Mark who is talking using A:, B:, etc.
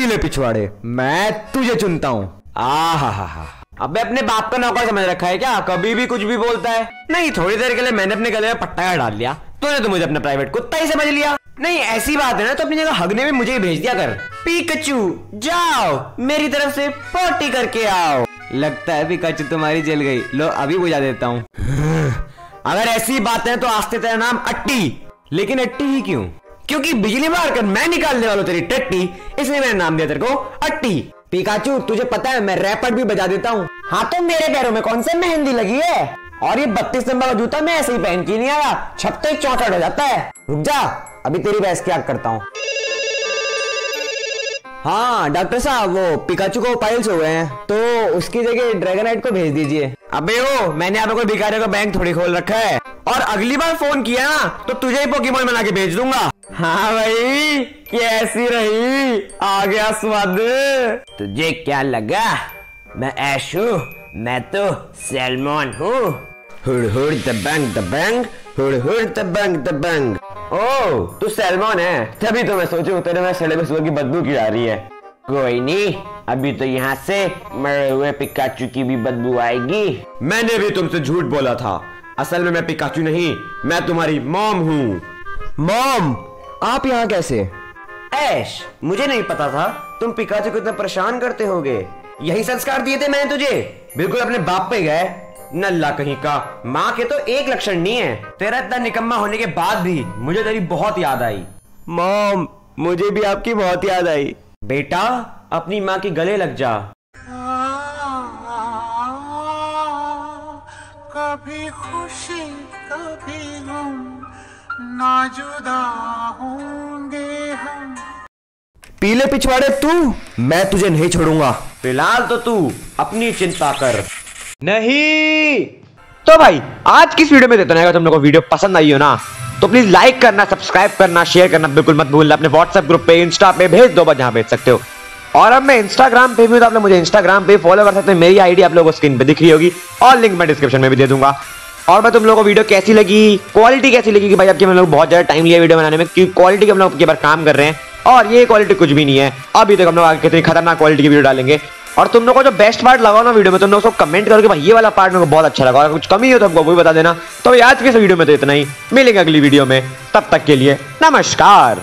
A: पीले पिछवाड़े। मैं तुझे चुनता हूँ। आ हा हा अबे अपने बाप का नौकर समझ रखा है क्या? कभी भी कुछ भी बोलता है। नहीं, थोड़ी देर के लिए मैंने अपने गले में पट्टा डाल लिया। तूने तो मुझे अपना प्राइवेट कुत्ता ही समझ लिया। नहीं, ऐसी बात है ना तो अपनी जगह हगने में मुझे ही भेज दिया कर। पीकचू जाओ, मेरी तरफ़ से पोटी करके आओ। लगता है पिकाचू तुम्हारी जल गई। लो, अभी बुझा देता हूँ। अगर ऐसी बात तो आस्ते तेरा नाम अट्टी। लेकिन अट्टी ही क्यों? क्योंकि बिजली मार कर मैं निकालने वाला तेरी टट्टी, इसलिए मैंने नाम दिया तेरे को अट्टी। पिकाचू, तुझे पता है, मैं रैपर भी बजा देता हूँ। हाँ तो मेरे पैरों में कौन सी मेहंदी लगी है? और ये बत्तीस नंबर का जूता मैं ऐसे ही पहन के नहीं आया छत्तीस चौसठ हो जाता है। रुक जा, अभी तेरी बहस क्या करता हूँ। हाँ डॉक्टर साहब, वो पिकाचू को पाइल्स हो गए हैं। तो उसकी जगह ड्रैगनाइट को भेज दीजिए। अबे ओ मैंने पे कोई भिखारी का बैंक थोड़ी खोल रखा है। और अगली बार फ़ोन किया ना तो तुझे ही पोकेमोन बना के भेज दूँगा। हाँ भाई कैसी रही। आ गया स्वाद तुझे क्या लगा? मैं ऐश हूँ मैं तो सैलमोन हूँ। हुड़ हुड़ दबंग दबंग हुड़ हुड़ दबंग दबंग। ओ तू सैलमोन है। तभी तो मैं सोचू तेरे में सड़े में की बदबू की आ रही है। कोई नहीं अभी तो यहाँ से मरे हुए पिकाचू की भी बदबू आएगी। मैंने भी तुमसे झूठ बोला था। असल में मैं पिकाचू नहीं मैं तुम्हारी मॉम हूँ। मॉम? आप यहाँ कैसे? ऐश मुझे नहीं पता था। तुम पिकाचू को इतना परेशान करते होगे। यही संस्कार दिए थे मैंने तुझे। बिल्कुल अपने बाप पे गए। नल्ला कहीं का। माँ के तो एक लक्षण नहीं है। तेरा इतना निकम्मा होने के बाद भी मुझे तेरी बहुत याद आई। मॉम मुझे भी आपकी बहुत याद आई। बेटा अपनी माँ के गले लग जा।
B: कभी खुशी कभी गम। ना जुदा होंगे हम।
A: पीले पिछवाड़े तू मैं तुझे नहीं छोड़ूँगा। फ़िलहाल तो तू अपनी चिंता कर। नहीं। तो भाई आज किस वीडियो में देता रहेगा तुम लोग को वीडियो पसंद आई हो ना तो प्लीज़ लाइक करना सब्सक्राइब करना शेयर करना बिल्कुल मत भूलना। अपने व्हाट्सएप ग्रुप पे इंस्टा पे भेज दो जहाँ भेज सकते हो। और अब मैं इंस्टाग्राम पे भी हूँ तो आप लोग मुझे इंस्टाग्राम पे फॉलो कर सकते हैं। मेरी आईडी आप लोगों को स्क्रीन पे दिख रही होगी। और लिंक मैं डिस्क्रिप्शन में भी दे दूँगा। और मैं तुम लोगों को वीडियो कैसी लगी? क्वालिटी कैसी लगी कि भाई, आपके हम लोग बहुत ज़्यादा टाइम लिया वीडियो बनाने में? क्योंकि क्वालिटी के हम लोग के बार काम कर रहे हैं। और ये क्वालिटी कुछ भी नहीं है। अभी तक हम लोग आगे कितनी खतरनाक क्वालिटी की वीडियो डालेंगे। और तुम लोग को जो बेस्ट पार्ट लगा ना वीडियो में, तुम लोग सब कमेंट करके भाई, ये वाला पार्ट मेरे को बहुत अच्छा लगा। अगर कुछ कमी हो तो हमको वो भी बता देना। तो आज के इस वीडियो में तो इतना ही। मिलेंगे अगली वीडियो में। तब तक के लिए नमस्कार।